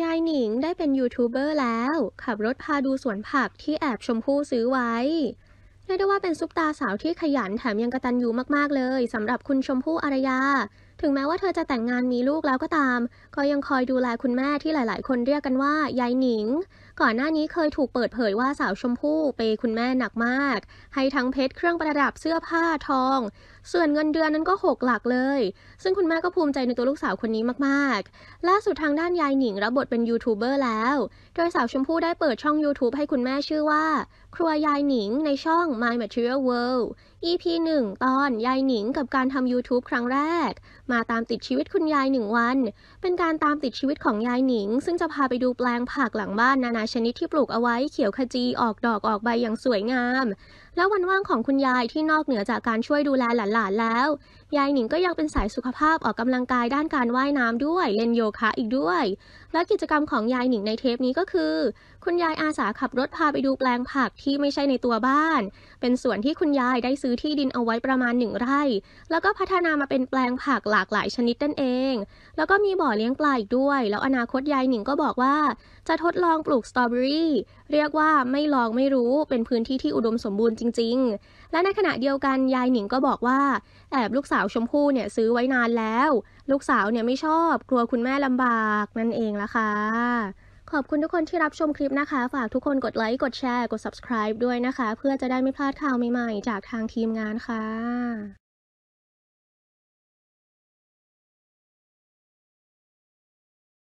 ยายหนิงได้เป็นยูทูบเบอร์แล้ว ขับรถพาดูสวนผักที่แอบชมพู่ซื้อไว้เรียกได้ว่าเป็นซุปตาสาวที่ขยันแถมยังกระตันยูมากๆเลยสำหรับคุณชมพู่อารยา ถึงแม้ว่าเธอจะแต่งงานมีลูกแล้วก็ตาม ก็ยังคอยดูแลคุณแม่ที่หลาย ๆ คนเรียกกันว่ายายหนิง ก่อนหน้านี้เคยถูกเปิดเผยว่าสาวชมพู่เปย์คุณแม่หนักมาก ให้ทั้งเพชรเครื่องประดับเสื้อผ้าทอง ส่วนเงินเดือนนั้นก็หกหลักเลย ซึ่งคุณแม่ก็ภูมิใจในตัวลูกสาวคนนี้มากๆ ล่าสุดทางด้านยายหนิงรับบทเป็นยูทูบเบอร์แล้ว โดยสาวชมพู่ได้เปิดช่อง YouTube ให้คุณแม่ชื่อว่า ครัวยายหนิงในช่อง My Material World EP 1 ตอนยายหนิงกับการทำ YouTube ครั้งแรก มาตามติดชีวิตคุณยายหนึ่งวัน เป็นการตามติดชีวิตของยายหนิง ซึ่งจะพาไปดูแปลงผักหลังบ้านนานาชนิดที่ปลูกเอาไว้เขียวขจีออกดอกออกใบอย่างสวยงามแล้ววันว่างของคุณยายที่นอกเหนือจากการช่วยดูแลหลานๆแล้ว ยายหนิงก็ยังเป็นสายสุขภาพออกกำลังกายด้านการว่ายน้ำด้วยเล่นโยคะอีกด้วย และกิจกรรมของยายหนิงในเทปนี้ก็คือ คุณยายอาสาขับรถพาไปดูแปลงผักที่ไม่ใช่ในตัวบ้าน เป็นสวนที่คุณยายได้ซื้อที่ดินเอาไว้ประมาณหนึ่งไร่ แล้วก็พัฒนามาเป็นแปลงผักหลากหลายชนิดนั่นเอง แล้วก็มีบ่อเลี้ยงปลาอีกด้วย แล้วอนาคตยายหนิงก็บอกว่า จะทดลองปลูกสตรอเบอรี่เรียกว่าไม่ลองไม่รู้เป็นพื้นที่ที่อุดมสมบูรณ์จริง ๆ และในขณะเดียวกันยายหนิงก็บอกว่า แอบลูกสาวชมพู่เนี่ยซื้อไว้นานแล้ว ลูกสาวเนี่ยไม่ชอบ กลัวคุณแม่ลำบากนั่นเองละค่ะขอบคุณทุกคนที่รับชมคลิปนะคะ ฝากทุกคนกดไลค์ กดแชร์ กด subscribe ด้วยนะคะ เพื่อจะได้ไม่พลาดข่าวใหม่ ๆ จากทางทีมงานค่ะ